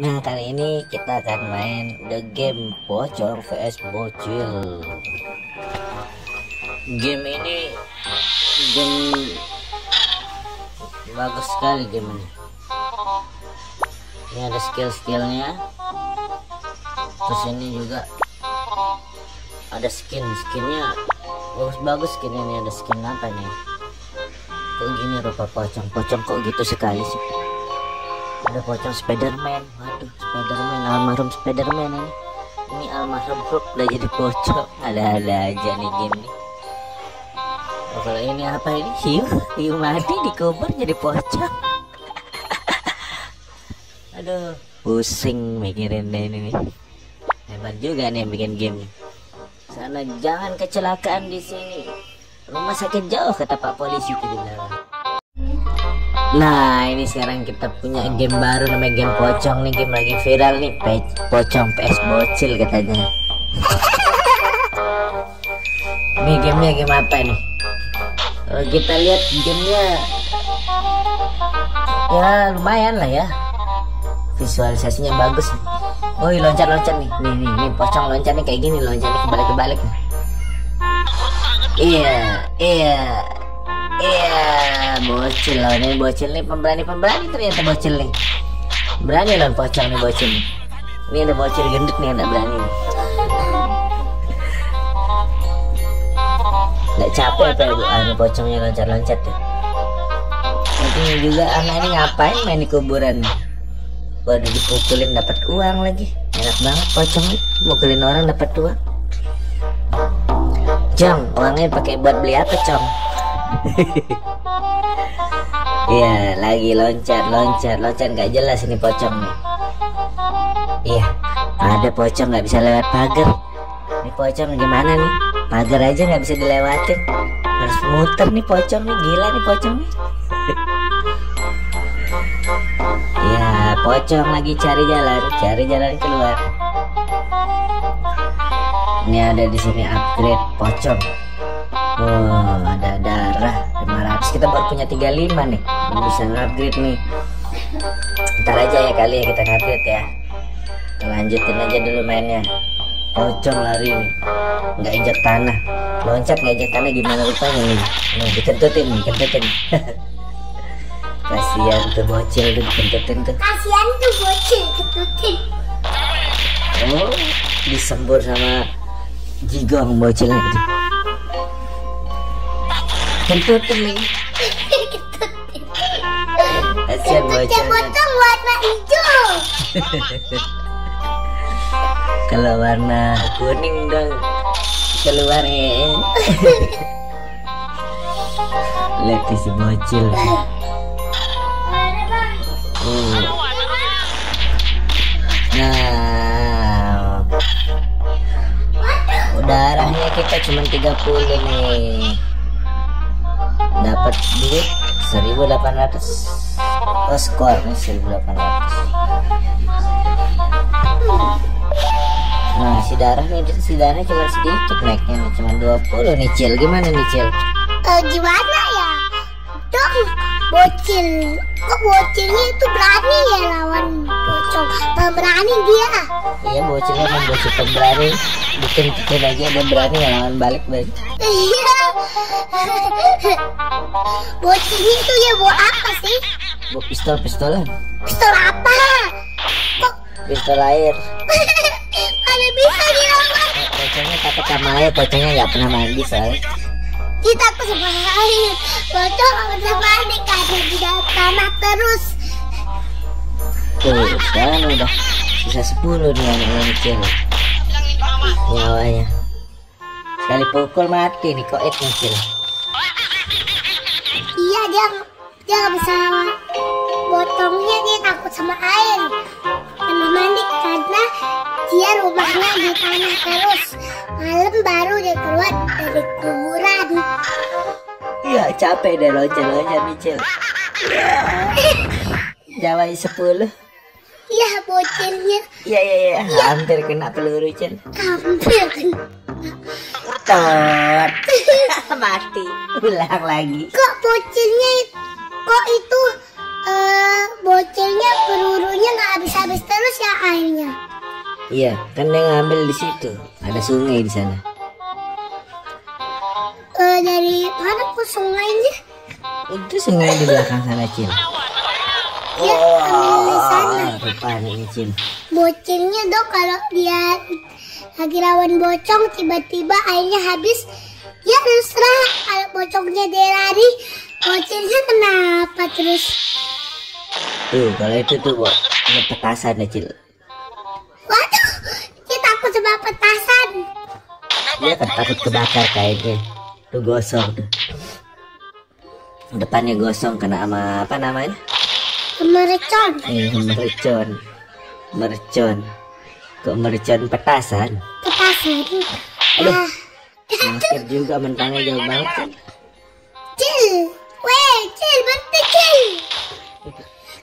Nah kali ini kita akan main the game pocong vs bocil. Game ini game bagus sekali game ini. Ini ada skill-skillnya. Terus ini juga ada skin, skinnya bagus-bagus skin ini ada skin apa nih? Kok gini rupa pocong, pocong kok gitu sekali sih? Ada pocong Spiderman. Waduh Spiderman almarhum Spiderman ini. Ini almarhum Hulk udah jadi pocong ada-ada aja nih game nih oh, kalau ini apa ini? Hiu hiu mati dikubur jadi pocong aduh pusing mikirin deh ini nih. Hebat juga nih bikin game sana jangan kecelakaan di sini. Rumah sakit jauh kata pak polisi itu bilang Nah ini sekarang kita punya game baru namanya game pocong nih. Game lagi viral nih. Pe pocong PS bocil katanya. Ini gamenya game apa nih? Kalau kita lihat gamenya Ya lumayan lah ya. Visualisasinya bagus. Oh loncat-loncat nih. Nih nih nih pocong loncat nih kayak gini loncat nih kebalik-kebalik Iya iya Iya, bocil lawan ini bocil nih pemberani pemberani ternyata bocil nih. Berani lawan pocong nih bocil nih. Ini ada bocil gendut nih ada berani nih. Nggak capek apa ya bu? Anu pocongnya loncat-loncat tuh. Nanti juga anak ini ngapain main di kuburan nih? Waduh dipukulin dapat uang lagi. Enak banget pocong nih. Mukulin orang dapat uang. Jong, uangnya pakai buat beli apa, Cong? Iya, lagi loncat, loncat, loncat nggak jelas ini pocong nih. Iya, ada pocong nggak bisa lewat pagar. Ini pocong gimana nih? Pagar aja nggak bisa dilewatin. Harus muter nih pocong nih, gila nih pocong nih. ya, pocong lagi cari jalan, cari jalan keluar. Ini ada di sini upgrade pocong. Oh, ada darah 500 kita baru punya 35 nih. Bisa upgrade nih. Ntar aja ya kali ya kita upgrade ya. Kita lanjutin aja dulu mainnya. Pocong lari nih. Nggak injak tanah. Loncat nggak injak tanah gimana rupanya nih? Nih dikentutin nih kentutin kasihan tuh bocil tuh dikentutin tuh. Kasihan tuh bocil kentutin oh disembur sama jigong bocilnya gitu kentutin nih kasihan bocil bocong warna hijau. Kalau warna kuning dong keluar ya. Lihat si bocil nah darahnya kita cuma 30 nih dapat duit 1800 oh skor nih 1800 nah si darah nih si darah cuma sedikit naiknya nih cuma 20 nih cil. Gimana nih cil? Uh, gimana ya? Dong bocil. Kok bocilnya itu berani ya lawan pocong pemberani dia iya bocilnya kan bocil pemberani bikin bikin aja ada berani ya lawan balik balik iya. Bocilnya itu ya bawa apa sih? Bawa pistol pistolan pistol apa? Kok pistol air. Ada bisa dilawan? Pocongnya takut sama air pocongnya nggak pernah mandi soalnya. Kita ke sama air. Pocong pernah mandi karena di dalam tanah terus. Tuh sekarang udah sisa 10 nih anak kecil nyawanya sekali pukul mati nih kok it kecil iya dia dia nggak bisa lawan botongnya dia takut sama air. Karena mandi karena dia rumahnya di tanah terus. Malam baru dia keluar dari kuburan. Iya capek deh loncat-loncat nih cil. Jawa 10 iya bocilnya iya iya iya hampir kena peluru cil hampir tot mati ulang lagi kok bocilnya kok itu eh bocilnya pelurunya nggak habis-habis terus airnya. Iya, kan dia ngambil di situ. Ada sungai di sana. Eh, dari mana kok sungainya? Itu sungai di belakang sana, Cil. Ya, di sana. Oh, rupanya Cil. Bocilnya dong kalau dia lagi lawan bocong tiba-tiba airnya habis ya terserah kalau bocongnya dia lari bocilnya kenapa terus Tuh, kalau itu tuh. Ini petasan ya, Cil. waduh dia takut sama petasan Dia kan takut kebakar kayaknya. Tuh gosong tuh. Depannya gosong kena sama apa namanya? Kemerecon Eh, mercon. Mercon. Kok mercon petasan? petasan Aduh. ah Akhir juga mentangnya jauh banget kan. cil weh cil berhenti cil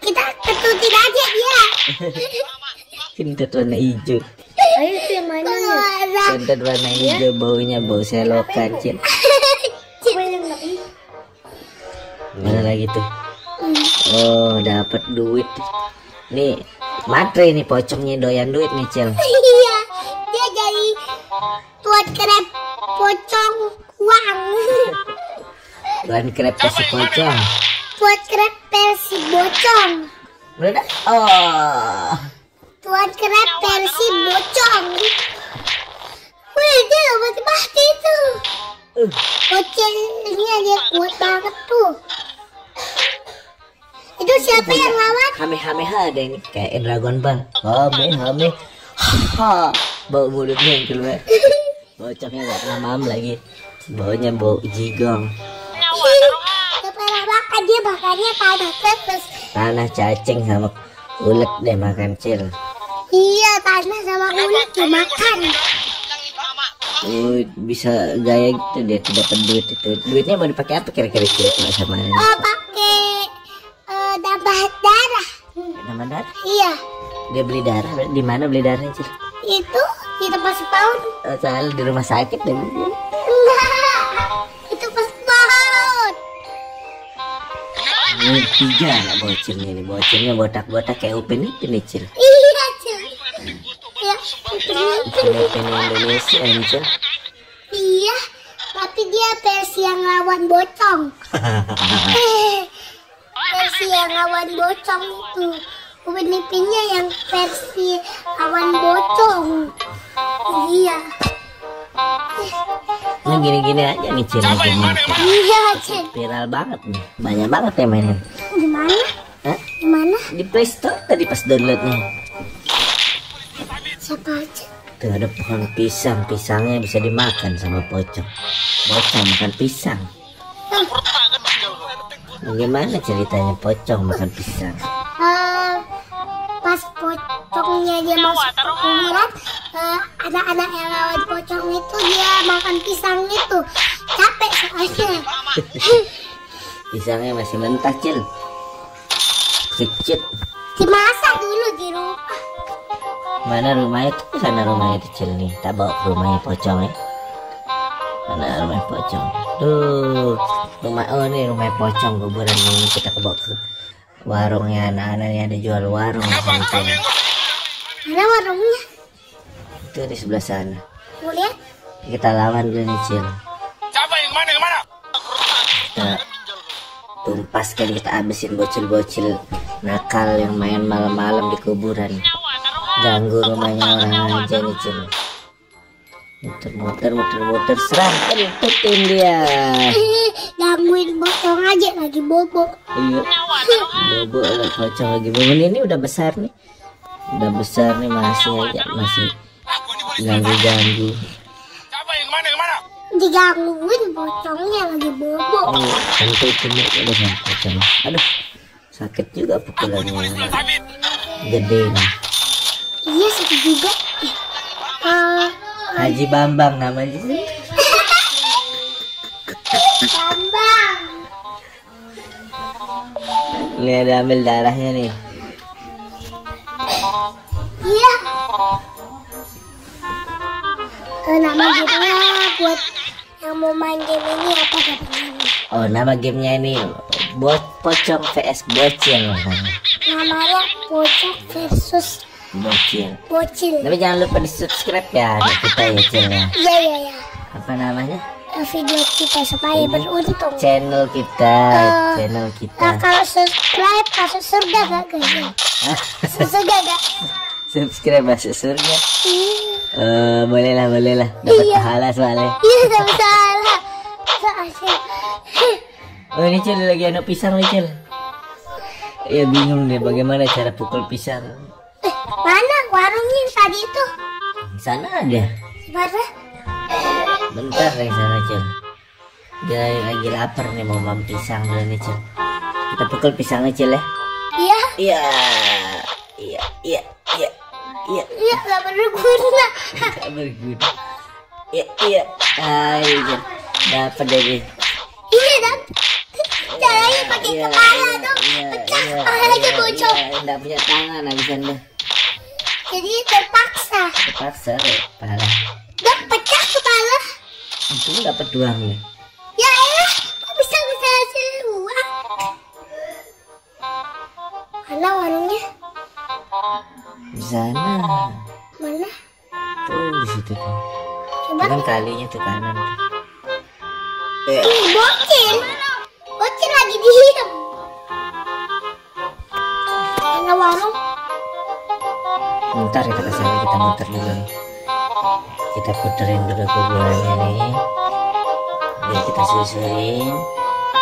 kita ketutin aja dia Kentut warna hijau. ayo yang mana Kentut warna hijau baunya bau selokan, Cil. Mana lagi tuh? Oh, dapat duit. Nih, matre nih pocongnya doyan duit nih, Cil. Iya, dia jadi tuan krep pocong uang. Tuan krep kasih pocong. tuan krep versi bocong. Meledak. Oh. Tuan krep versi bocong. Wih, dia mati mati itu. Uh, Bocilnya dia kuat banget tuh. Siapa yang lawan? Kamehameha ada ini kayak Dragon Ball. Hame hame. Ha. Bau mulutnya yang keluar. Pocongnya gak pernah mam lagi. Baunya bau jigong. Makan dia makannya tanah terus. Tanah cacing sama ulet deh makan cil. Iya, tanah sama ulat dimakan. Oh, bisa gaya gitu dia tidak dapat duit itu. Duitnya mau dipakai apa kira-kira kalau sama ini? Nama darah? Iya, Dia beli darah di mana beli darahnya cil? itu di tempat spawn. Oh, soalnya di rumah sakit deh. Enggak, itu pas spawn. Ini tiga anak bocilnya ini bocilnya botak-botak kayak upin itu nih cil. Iya, cuy. Ya, itu Upin upin Indonesia ini cil. Iya, tapi dia versi yang lawan bocong. Eh, versi yang lawan bocong itu. Upin Ipinnya yang versi lawan bocong. Iya, Nah gini-gini aja nih cil. Iya, cuy. Viral banget nih. Banyak banget yang mainin. Di mana? Hah? Di mana? Di Play Store tadi pas downloadnya. Siapa aja? Tuh ada pohon pisang, pisangnya bisa dimakan sama pocong. Pocong makan pisang. Bagaimana ceritanya pocong makan pisang? Pocongnya dia masuk ke kuburan, eh, anak-anak yang lawan pocong itu dia makan pisang itu. Capek soalnya. Pisangnya masih mentah, Cil. Kecil. Dimasak dulu di rumah. Mana rumahnya tuh? Sana rumahnya itu, Cil nih. Tak bawa ke rumahnya pocong ya. Mana rumah pocong? Tuh, rumah oh nih rumah pocong kuburan ini kita ke bawa ke warungnya anak-anak yang ada jual warung di Ada warungnya. Itu di sebelah sana. Mau lihat? Kita lawan dulu nih, Cil. Siapa yang mana yang mana? Kita tumpaskan, kita habisin bocil-bocil nakal yang main malam-malam di kuburan. Ganggu rumahnya orang aja nih, Cil. Muter-muter, muter-muter, serang, kentutin dia. Gangguin bocong aja lagi bobo. Iya, bobo pocong lagi. Momen ini udah besar nih. Udah besar nih, masih aja, masih yang mana? Digangguin bocongnya lagi bobo. Oh, kentutin dia udah sama pocong. Aduh, sakit juga pukulannya. Gede nih. Iya sakit juga. Eh, Haji Bambang namanya sih. Bambang. Ini ada ambil darahnya nih. Eh, nama gamenya buat yang mau main game ini apa katanya? Oh, nama gamenya ini Bot Pocong vs. Bocil. Namanya Pocong versus bocil. Bocil. Tapi jangan lupa di subscribe ya kita ya Cil ya. Iya iya iya. Apa namanya? Eh, video kita supaya beruntung. channel kita Eh, channel nah kita kalau subscribe masuk surga gak guys? Surga gak subscribe masuk surga. Hmm. Eh, boleh lah boleh lah dapat Iya. pahala soalnya. Iya tak salah so asik oh ini Cil lagi ada pisang nih Cil. Ya bingung deh bagaimana cara pukul pisang. Eh, mana warungnya tadi itu? Di sana ada mana? Bentar dari sana Cil. Dia lagi lapar nih mau mam pisang dulu nih Cil. Kita pukul pisangnya Cil ya. Iya. Iya iya iya iya iya. Iya gak berguna. Gak berguna. Iya iya. Ayo Cil dapat deh iya dan. Caranya pakai Iya, kepala iya, dong iya, pecah iya, kepalanya iya, bocor. iya, nggak punya tangan habisan deh jadi terpaksa. Terpaksa kepala dan pecah kepala. Untung dapat uang nih ya elah kok bisa bisa hasil uang? Mana warungnya di sana mana? Tuh di situ tuh. Coba. Kan kalinya tuh kanan. Eh, bocil bocil lagi diem. Mana warung. Bentar kita ke sana kita muter dulu. Kita puterin dulu kuburannya nih. Biar kita susurin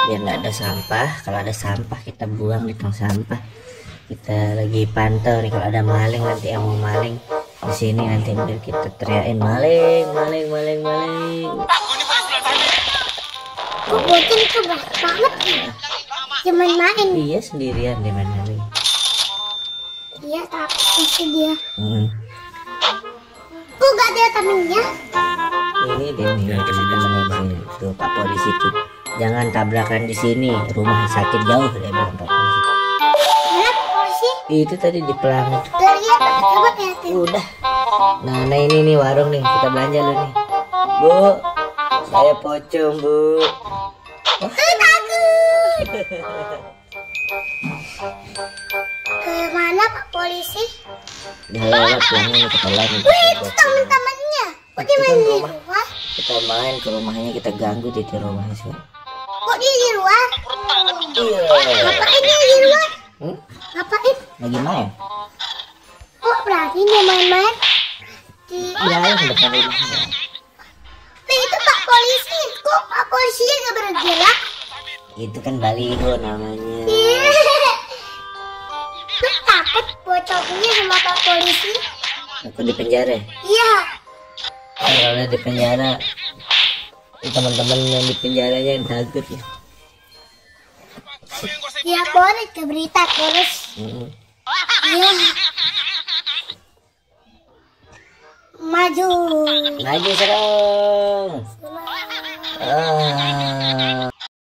biar nggak ada sampah. Kalau ada sampah kita buang di tong sampah kita lagi pantau nih kalau ada maling nanti yang mau maling di sini nanti biar kita teriakin maling maling maling maling. Kok bocil itu banget ya? Cuman main. Iya sendirian di mana nih iya tapi masih dia. Hmm. kok gak ada temennya? Ini dia nih teman-teman ini tuh pak polisi tuh jangan tabrakan di sini rumah sakit jauh dia bilang pak itu tadi di pelang itu Udah. Nah nah ini nih warung nih. Kita belanja lu nih. Bu saya pocong bu. Eh, takut ke mana pak polisi? Udah lewat pelangnya kita lari wih itu teman-temannya. Kok dia main di luar? Kita main ke rumahnya kita ganggu di di rumahnya sih kok dia di luar? Iya. Ngapain dia di luar? Hmm? Ngapain? Lagi main kok berani dia main-main? Di jalan ke depan rumahnya Wih, itu pak polisi. Kok pak polisinya gak bergerak itu kan baliho namanya. Iya. Lu takut bocoknya sama pak polisi? Aku di penjara. Iya. Kalau udah di penjara. Teman-teman yang di penjaranya yang takut. Ya ya boleh ke berita terus Maju. Maju serong ah